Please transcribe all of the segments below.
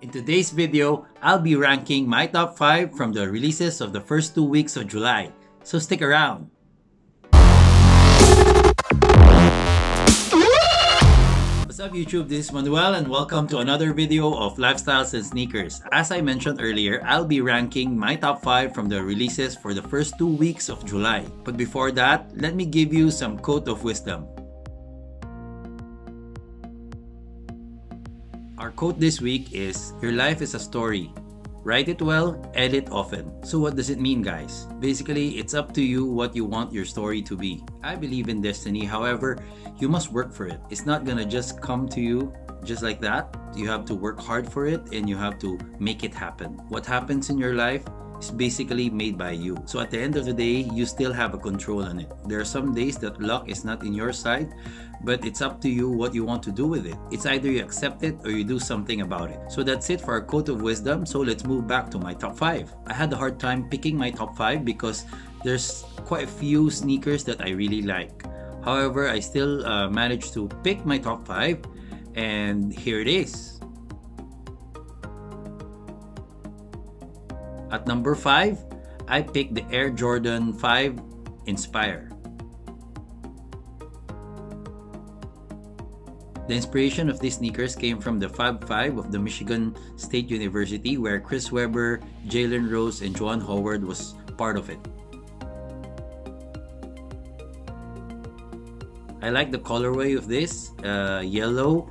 In today's video, I'll be ranking my top 5 from the releases of the first two weeks of July. So stick around. What's up YouTube, this is Manuel and welcome to another video of Lifestyles and Sneakers. As I mentioned earlier, I'll be ranking my top 5 from the releases for the first two weeks of July. But before that, let me give you some quote of wisdom. Quote this week is Your life is a story. Write it well, edit often. So, what does it mean, guys? Basically, it's up to you what you want your story to be. I believe in destiny, however, you must work for it. It's not gonna just come to you just like that. You have to work hard for it and you have to make it happen. What happens in your life is basically made by you. So at the end of the day, you still have a control on it. There are some days that luck is not in your side, but it's up to you what you want to do with it. It's either you accept it or you do something about it. So that's it for our quote of wisdom. So let's move back to my top 5. I had a hard time picking my top 5 because there's quite a few sneakers that I really like. However, I still uh, managed to pick my top 5 and here it is. At number 5, I picked the Air Jordan 5 Inspire. The inspiration of these sneakers came from the Fab Five of the Michigan State University where Chris Webber, Jalen Rose, and Juwan Howard was part of it. I like the colorway of this, uh, yellow.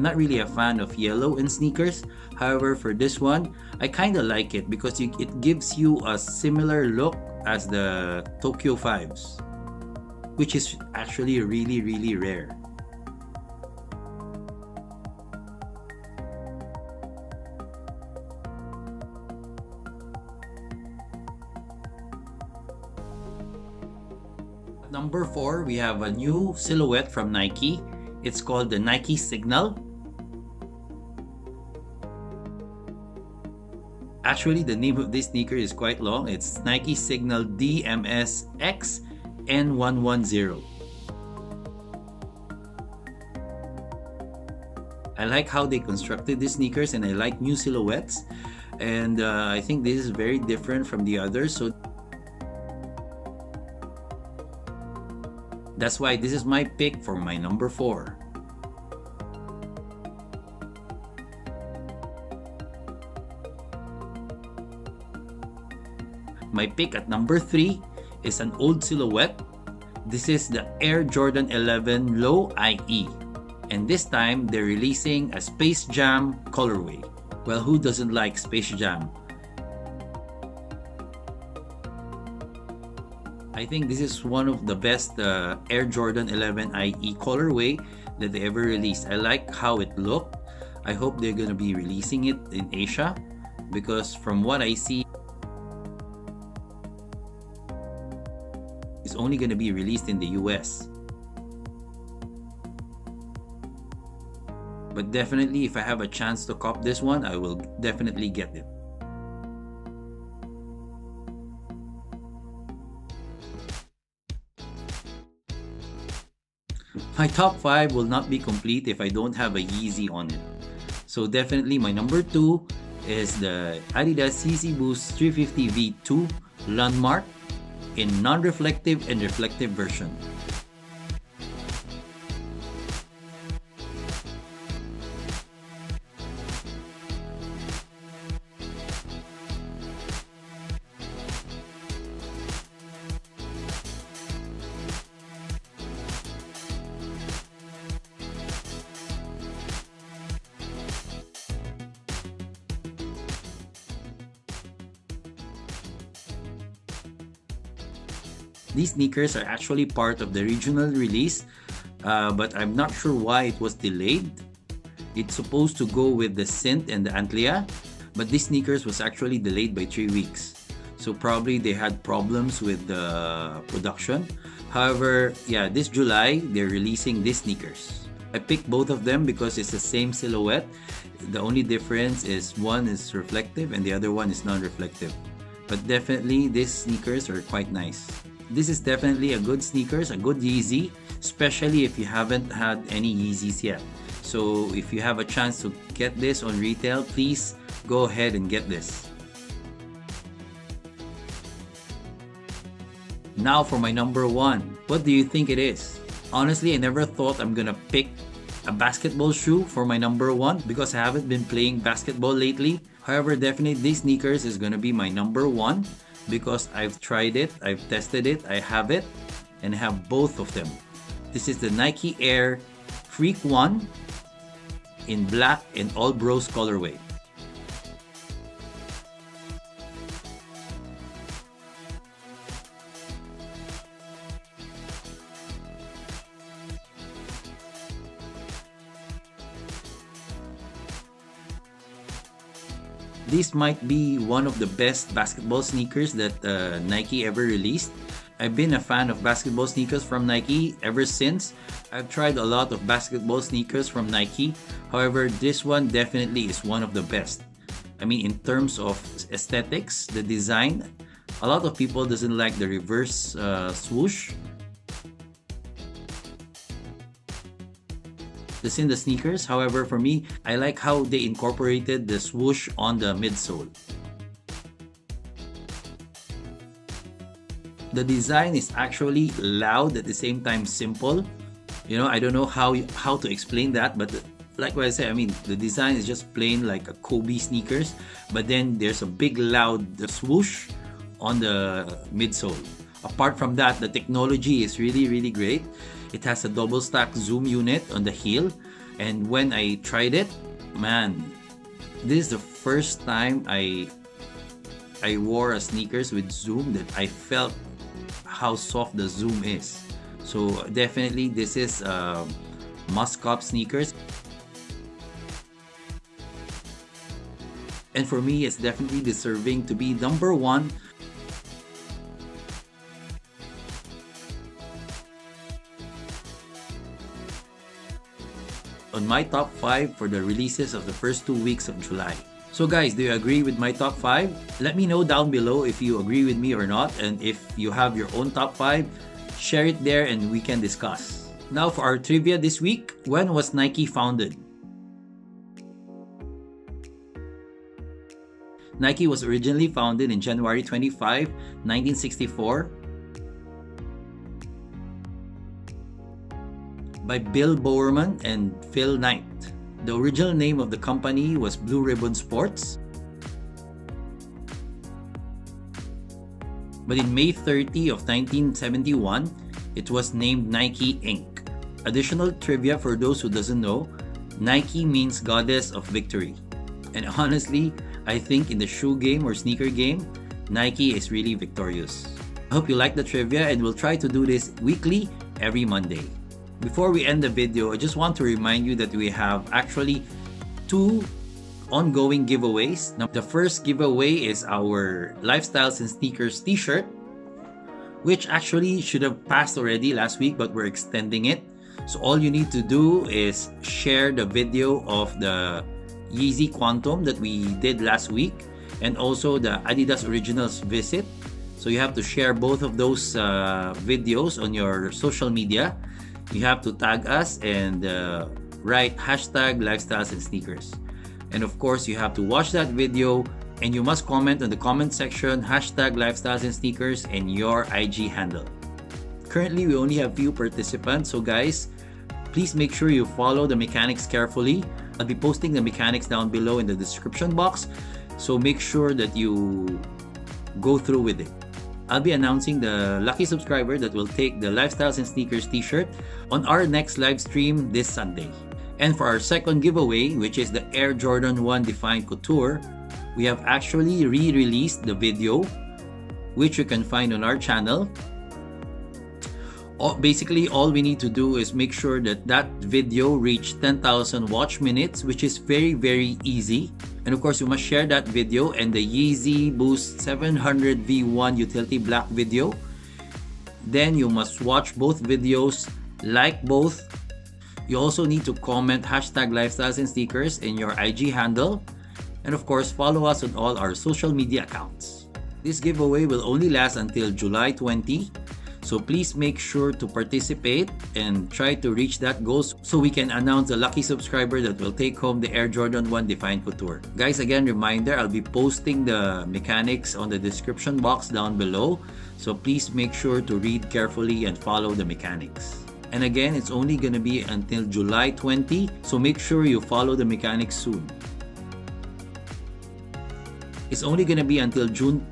I'm not really a fan of yellow in sneakers. However, for this one, I kind of like it because you, it gives you a similar look as the Tokyo 5s which is actually really, really rare. Number 4, we have a new silhouette from Nike. It's called the Nike Signal. Actually, the name of this sneaker is quite long. It's Nike Signal DMS X N110. I like how they constructed these sneakers and I like new silhouettes and uh, I think this is very different from the others so that's why this is my pick for my number 4. My pick at number 3 is an old silhouette. This is the Air Jordan 11 Low IE. And this time, they're releasing a Space Jam colorway. Well, who doesn't like Space Jam? I think this is one of the best uh, Air Jordan 11 IE colorway that they ever released. I like how it looked. I hope they're gonna be releasing it in Asia because from what I see, only going to be released in the US. But definitely, if I have a chance to cop this one, I will definitely get it. My top 5 will not be complete if I don't have a Yeezy on it. So definitely my number 2 is the Adidas Yeezy Boost 350 V2 Lundmark in non-reflective and reflective version. These sneakers are actually part of the regional release, uh, but I'm not sure why it was delayed. It's supposed to go with the Synth and the Antlia, but these sneakers was actually delayed by three weeks. So probably they had problems with the production. However, yeah, this July they're releasing these sneakers. I picked both of them because it's the same silhouette. The only difference is one is reflective and the other one is non-reflective. But definitely these sneakers are quite nice. This is definitely a good sneakers, a good Yeezy, especially if you haven't had any Yeezys yet. So if you have a chance to get this on retail, please go ahead and get this. Now for my number one. What do you think it is? Honestly, I never thought I'm gonna pick a basketball shoe for my number one because I haven't been playing basketball lately. However, definitely these sneakers is gonna be my number one because I've tried it, I've tested it, I have it, and have both of them. This is the Nike Air Freak 1 in black and all bros colorway. These might be one of the best basketball sneakers that uh, Nike ever released. I've been a fan of basketball sneakers from Nike ever since. I've tried a lot of basketball sneakers from Nike. However, this one definitely is one of the best. I mean, in terms of aesthetics, the design, a lot of people doesn't like the reverse uh, swoosh the in the sneakers. However, for me, I like how they incorporated the swoosh on the midsole. The design is actually loud at the same time simple. You know, I don't know how how to explain that, but like what I said, I mean, the design is just plain like a Kobe sneakers, but then there's a big loud swoosh on the midsole. Apart from that, the technology is really, really great. It has a double stack zoom unit on the heel. And when I tried it, man, this is the first time I I wore a sneakers with zoom that I felt how soft the zoom is. So definitely this is uh, must cop sneakers. And for me, it's definitely deserving to be number one my top 5 for the releases of the first two weeks of July. So guys, do you agree with my top 5? Let me know down below if you agree with me or not and if you have your own top 5, share it there and we can discuss. Now for our trivia this week, when was Nike founded? Nike was originally founded in January 25, 1964 by Bill Bowerman and Phil Knight. The original name of the company was Blue Ribbon Sports. But in May 30 of 1971, it was named Nike Inc. Additional trivia for those who doesn't know, Nike means goddess of victory. And honestly, I think in the shoe game or sneaker game, Nike is really victorious. I hope you like the trivia and we'll try to do this weekly every Monday. Before we end the video, I just want to remind you that we have actually two ongoing giveaways. Now, the first giveaway is our Lifestyles and Sneakers t-shirt, which actually should have passed already last week, but we're extending it. So all you need to do is share the video of the Yeezy Quantum that we did last week and also the Adidas Originals visit. So you have to share both of those uh, videos on your social media you have to tag us and uh, write hashtag lifestyles and sneakers. And of course, you have to watch that video and you must comment on the comment section hashtag lifestyles and sneakers and your IG handle. Currently, we only have few participants, so guys, please make sure you follow the mechanics carefully. I'll be posting the mechanics down below in the description box, so make sure that you go through with it. I'll be announcing the lucky subscriber that will take the Lifestyles and Sneakers t-shirt on our next live stream this Sunday. And for our second giveaway, which is the Air Jordan 1 Defiant Couture, we have actually re-released the video, which you can find on our channel. Basically, all we need to do is make sure that that video reach 10,000 watch minutes, which is very, very easy. And of course, you must share that video and the Yeezy Boost 700 V1 Utility Black video. Then you must watch both videos, like both. You also need to comment hashtag lifestyles and sneakers in your IG handle. And of course, follow us on all our social media accounts. This giveaway will only last until July 20. So please make sure to participate and try to reach that goal so we can announce the lucky subscriber that will take home the Air Jordan 1 Defiant Couture. Guys, again, reminder, I'll be posting the mechanics on the description box down below. So please make sure to read carefully and follow the mechanics. And again, it's only going to be until July 20, so make sure you follow the mechanics soon. It's only going to be until June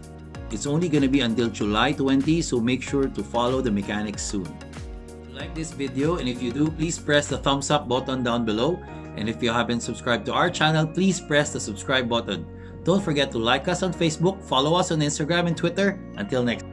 it's only going to be until July 20, so make sure to follow the mechanics soon. Like this video and if you do, please press the thumbs up button down below. And if you haven't subscribed to our channel, please press the subscribe button. Don't forget to like us on Facebook, follow us on Instagram and Twitter. Until next